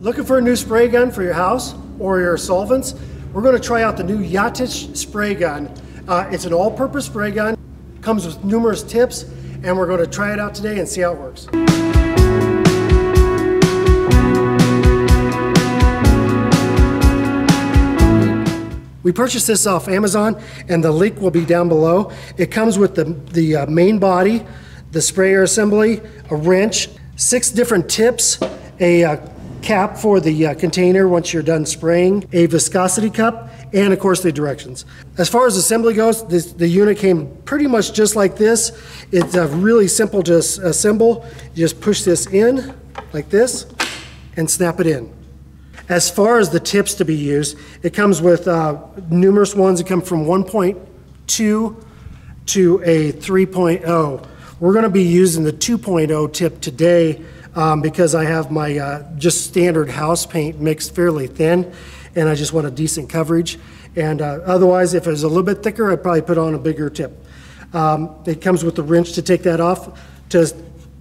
Looking for a new spray gun for your house or your solvents? We're going to try out the new Yattich spray gun. Uh, it's an all-purpose spray gun, comes with numerous tips, and we're going to try it out today and see how it works. We purchased this off Amazon, and the link will be down below. It comes with the, the uh, main body, the sprayer assembly, a wrench, six different tips, a uh, cap for the uh, container once you're done spraying, a viscosity cup, and of course the directions. As far as assembly goes, this, the unit came pretty much just like this. It's uh, really simple to assemble. You just push this in like this and snap it in. As far as the tips to be used, it comes with uh, numerous ones that come from 1.2 to a 3.0. We're going to be using the 2.0 tip today um, because I have my uh, just standard house paint mixed fairly thin and I just want a decent coverage. And uh, otherwise, if it was a little bit thicker, I'd probably put on a bigger tip. Um, it comes with the wrench to take that off. To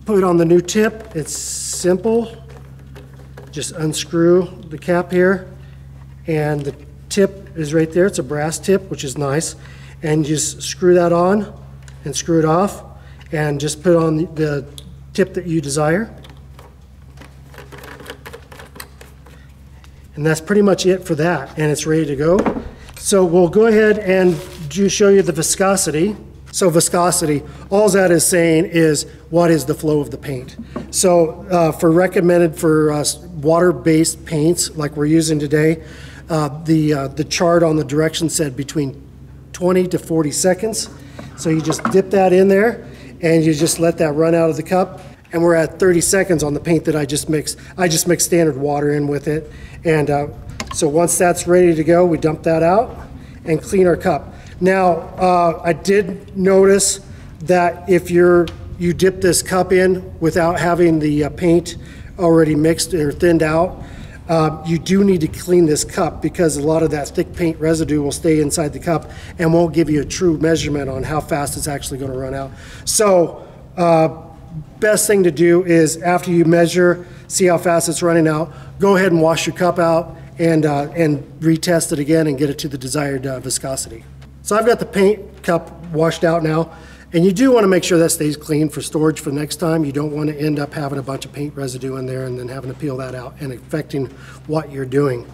put on the new tip, it's simple. Just unscrew the cap here and the tip is right there. It's a brass tip, which is nice. And just screw that on and screw it off and just put on the tip that you desire. And that's pretty much it for that, and it's ready to go. So we'll go ahead and just show you the viscosity. So viscosity, all that is saying is what is the flow of the paint. So uh, for recommended for uh, water-based paints like we're using today, uh, the, uh, the chart on the direction said between 20 to 40 seconds. So you just dip that in there and you just let that run out of the cup. And we're at 30 seconds on the paint that I just mixed. I just mixed standard water in with it. And uh, so once that's ready to go, we dump that out and clean our cup. Now, uh, I did notice that if you're you dip this cup in without having the uh, paint already mixed or thinned out, uh, you do need to clean this cup because a lot of that thick paint residue will stay inside the cup and won't give you a true measurement on how fast it's actually going to run out. So, uh, best thing to do is after you measure, see how fast it's running out, go ahead and wash your cup out and, uh, and retest it again and get it to the desired uh, viscosity. So I've got the paint cup washed out now. And you do want to make sure that stays clean for storage for next time. You don't want to end up having a bunch of paint residue in there and then having to peel that out and affecting what you're doing.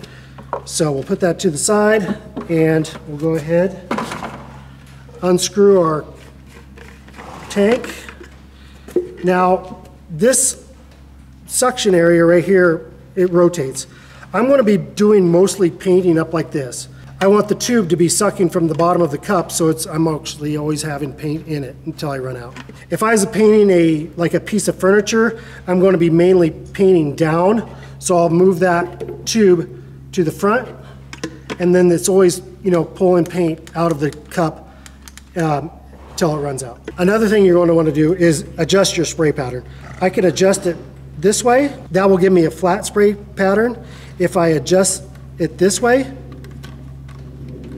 So we'll put that to the side and we'll go ahead, unscrew our tank. Now, this suction area right here, it rotates. I'm going to be doing mostly painting up like this. I want the tube to be sucking from the bottom of the cup, so it's, I'm actually always having paint in it until I run out. If I was painting a, like a piece of furniture, I'm going to be mainly painting down, so I'll move that tube to the front, and then it's always, you know, pulling paint out of the cup um, till it runs out. Another thing you're going to want to do is adjust your spray pattern. I can adjust it this way, that will give me a flat spray pattern. If I adjust it this way,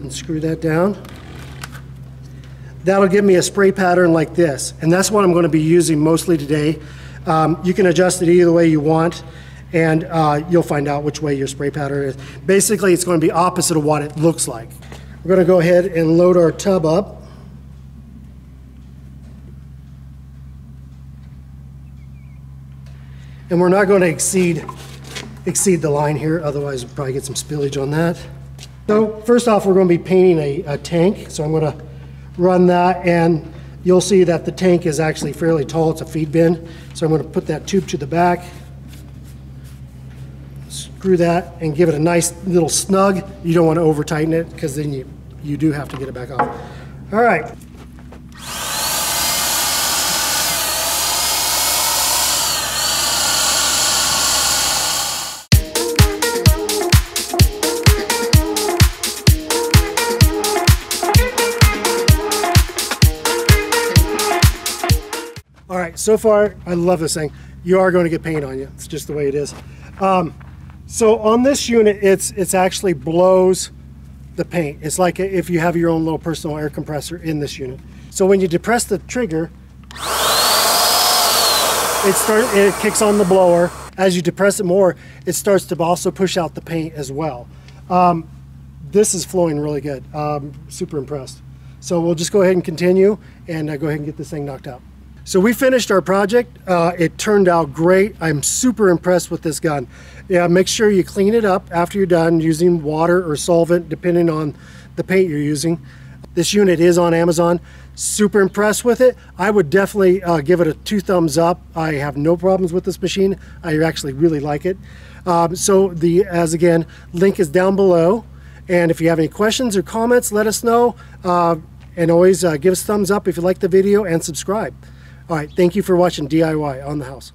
and screw that down. That'll give me a spray pattern like this, and that's what I'm going to be using mostly today. Um, you can adjust it either way you want, and uh, you'll find out which way your spray pattern is. Basically, it's going to be opposite of what it looks like. We're going to go ahead and load our tub up. And we're not going to exceed exceed the line here, otherwise we'll probably get some spillage on that. So first off, we're going to be painting a, a tank. So I'm going to run that and you'll see that the tank is actually fairly tall. It's a feed bin. So I'm going to put that tube to the back, screw that and give it a nice little snug. You don't want to over tighten it because then you, you do have to get it back off. All right. All right, so far, I love this thing. You are going to get paint on you. It's just the way it is. Um, so on this unit, it's it's actually blows the paint. It's like if you have your own little personal air compressor in this unit. So when you depress the trigger, it start it kicks on the blower as you depress it more, it starts to also push out the paint as well. Um, this is flowing really good. Um, super impressed. So we'll just go ahead and continue and uh, go ahead and get this thing knocked out. So we finished our project. Uh, it turned out great. I'm super impressed with this gun. Yeah, make sure you clean it up after you're done using water or solvent, depending on the paint you're using. This unit is on Amazon. Super impressed with it. I would definitely uh, give it a two thumbs up. I have no problems with this machine. I actually really like it. Um, so the, as again, link is down below. And if you have any questions or comments, let us know. Uh, and always uh, give us thumbs up if you like the video and subscribe. All right, thank you for watching DIY on the house.